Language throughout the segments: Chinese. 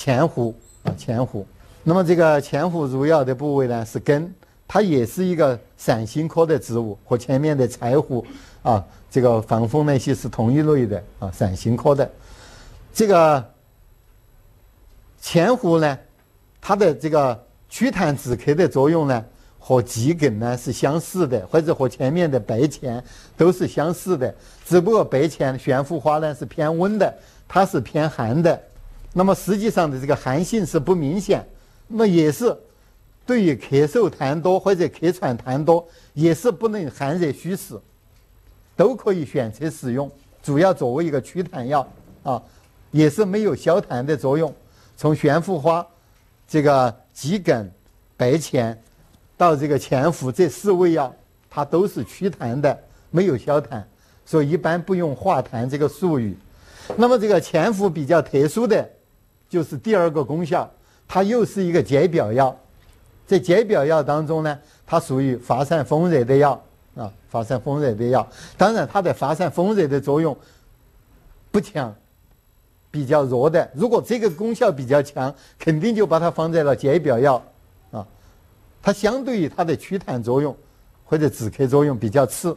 前弧啊，前弧。那么这个前弧入药的部位呢是根，它也是一个伞形科的植物，和前面的柴胡啊，这个防风那些是同一类的啊，伞形科的。这个前弧呢，它的这个祛痰止咳的作用呢，和桔梗呢是相似的，或者和前面的白钱都是相似的。只不过白钱悬浮花呢是偏温的，它是偏寒的。那么实际上的这个寒性是不明显，那么也是对于咳嗽痰多或者咳喘痰多，也是不能寒热虚实，都可以选择使用，主要作为一个祛痰药啊，也是没有消痰的作用。从玄附花、这个桔梗、白钱到这个前附这四味药，它都是祛痰的，没有消痰，所以一般不用化痰这个术语。那么这个前附比较特殊的。就是第二个功效，它又是一个解表药，在解表药当中呢，它属于发散风热的药啊，发散风热的药。当然，它的发散风热的作用不强，比较弱的。如果这个功效比较强，肯定就把它放在了解表药啊。它相对于它的祛痰作用或者止咳作用比较次，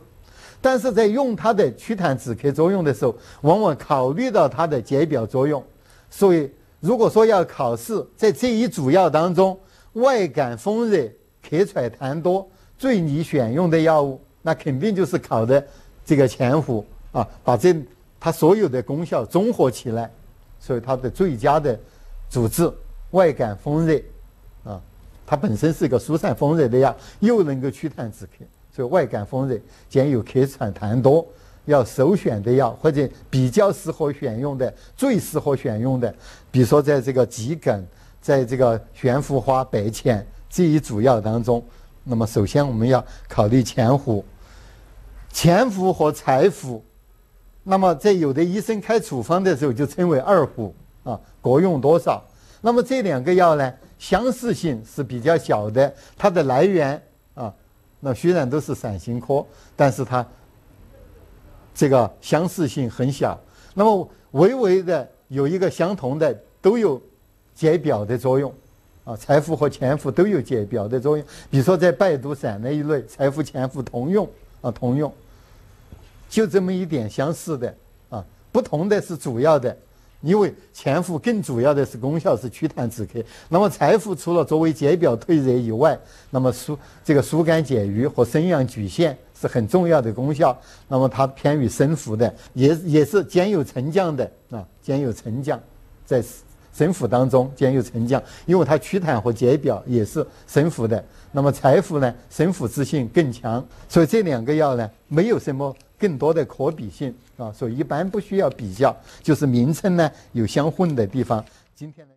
但是在用它的祛痰止咳作用的时候，往往考虑到它的解表作用，所以。如果说要考试，在这一组药当中，外感风热、咳喘痰多，最宜选用的药物，那肯定就是考的这个前伏啊，把这它所有的功效综合起来，所以它的最佳的主治外感风热啊，它本身是一个疏散风热的药，又能够祛痰止咳，所以外感风热兼有咳喘痰多。要首选的药，或者比较适合选用的、最适合选用的，比如说在这个桔梗、在这个悬浮花、白浅这一组药当中，那么首先我们要考虑前胡、前伏和柴胡。那么在有的医生开处方的时候就称为二胡啊，各用多少？那么这两个药呢，相似性是比较小的，它的来源啊，那虽然都是伞形科，但是它。这个相似性很小，那么微微的有一个相同的，都有解表的作用，啊，财富和钱富都有解表的作用。比如说在拜读散那一类，财富钱富同用，啊，同用，就这么一点相似的，啊，不同的是主要的，因为前伏更主要的是功效是祛痰止咳，那么柴胡除了作为解表退热以外，那么疏这个疏肝解郁和生阳举陷。是很重要的功效，那么它偏于升伏的，也也是兼有沉降的啊，兼有沉降，在升伏当中兼有沉降，因为它祛痰和解表也是升伏的。那么柴胡呢，升伏之性更强，所以这两个药呢，没有什么更多的可比性啊，所以一般不需要比较，就是名称呢有相混的地方。今天呢。